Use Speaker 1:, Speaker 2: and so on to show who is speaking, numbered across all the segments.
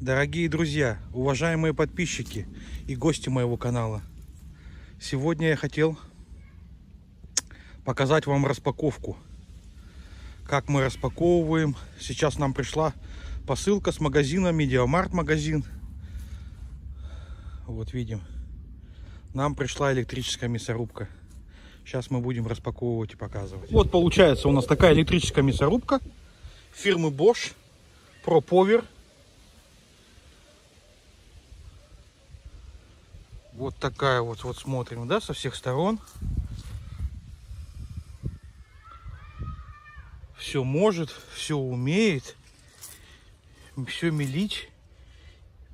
Speaker 1: Дорогие друзья, уважаемые подписчики и гости моего канала. Сегодня я хотел показать вам распаковку. Как мы распаковываем. Сейчас нам пришла посылка с магазина Media Markt магазин. Вот видим. Нам пришла электрическая мясорубка. Сейчас мы будем распаковывать и показывать. Вот получается у нас такая электрическая мясорубка фирмы Bosch Pro Вот такая вот, вот смотрим, да, со всех сторон. Все может, все умеет. Все мелить,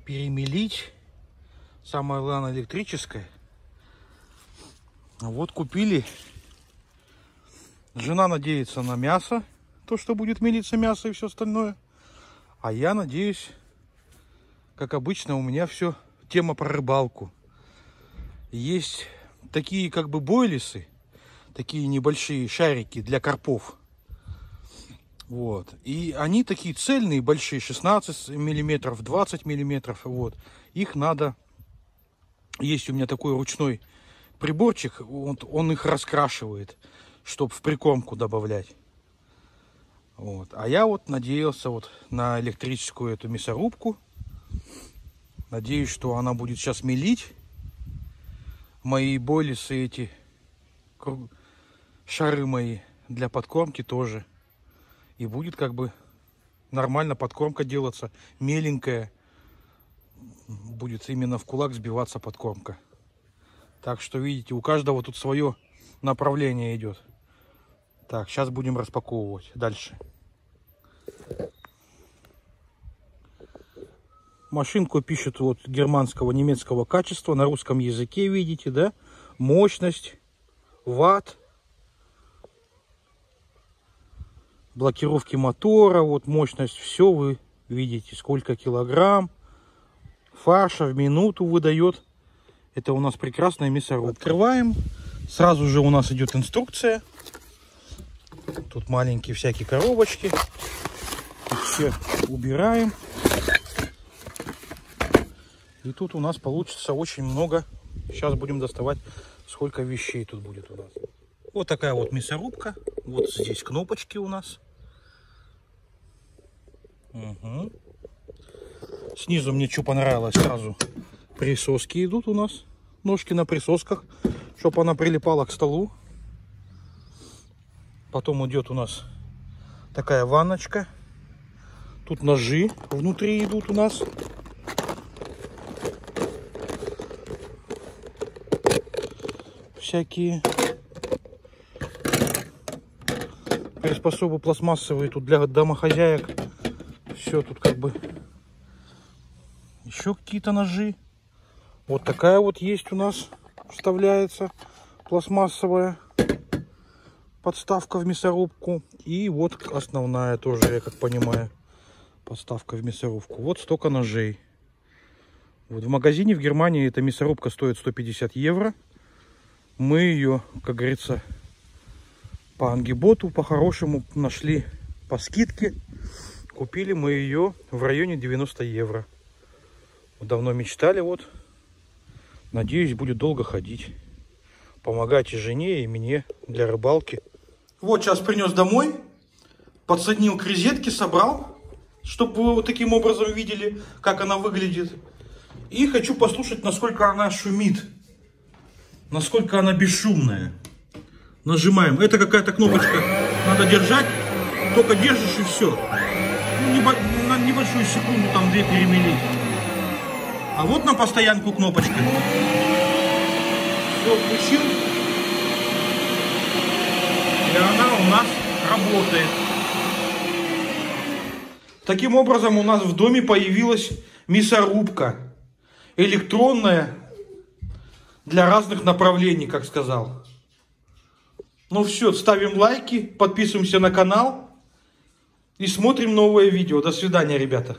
Speaker 1: перемелить. Самое главное электрическое. Вот купили. Жена надеется на мясо. То, что будет мелиться мясо и все остальное. А я надеюсь, как обычно, у меня все тема про рыбалку. Есть такие как бы бойлисы, такие небольшие шарики для карпов. Вот. И они такие цельные, большие, 16 миллиметров, 20 миллиметров. Вот. Их надо... Есть у меня такой ручной приборчик, он, он их раскрашивает, чтобы в прикормку добавлять. Вот. А я вот надеялся вот на электрическую эту мясорубку. Надеюсь, что она будет сейчас мелить. Мои болисы эти, шары мои для подкормки тоже. И будет как бы нормально подкормка делаться, меленькая. Будет именно в кулак сбиваться подкормка. Так что, видите, у каждого тут свое направление идет. Так, сейчас будем распаковывать дальше. Машинку пишет вот германского, немецкого качества. На русском языке, видите, да? Мощность, ватт. Блокировки мотора, вот мощность, все вы видите, сколько килограмм. Фарша в минуту выдает. Это у нас прекрасная мясорубка. Открываем. Сразу же у нас идет инструкция. Тут маленькие всякие коробочки. все убираем. И тут у нас получится очень много. Сейчас будем доставать, сколько вещей тут будет у нас. Вот такая вот мясорубка. Вот здесь кнопочки у нас. Угу. Снизу мне что понравилось сразу. Присоски идут у нас. Ножки на присосках, чтобы она прилипала к столу. Потом идет у нас такая ванночка. Тут ножи внутри идут у нас. Всякие приспособы пластмассовые тут для домохозяек. Все тут как бы еще какие-то ножи. Вот такая вот есть у нас вставляется пластмассовая подставка в мясорубку. И вот основная тоже, я как понимаю, подставка в мясорубку. Вот столько ножей. Вот в магазине в Германии эта мясорубка стоит 150 евро. Мы ее, как говорится, по ангиботу, по-хорошему нашли по скидке. Купили мы ее в районе 90 евро. Давно мечтали, вот. Надеюсь, будет долго ходить. Помогайте жене и мне для рыбалки. Вот сейчас принес домой, подсоединил к розетке, собрал, чтобы вы вот таким образом видели, как она выглядит. И хочу послушать, насколько она шумит, насколько она бесшумная. Нажимаем. Это какая-то кнопочка, надо держать, только держишь и все. Ну, на небольшую секунду, там две перемелить. А вот на постоянку кнопочка. Все, включил и она у нас работает. Таким образом у нас в доме появилась мясорубка. Электронная для разных направлений, как сказал. Ну все, ставим лайки, подписываемся на канал и смотрим новое видео. До свидания, ребята.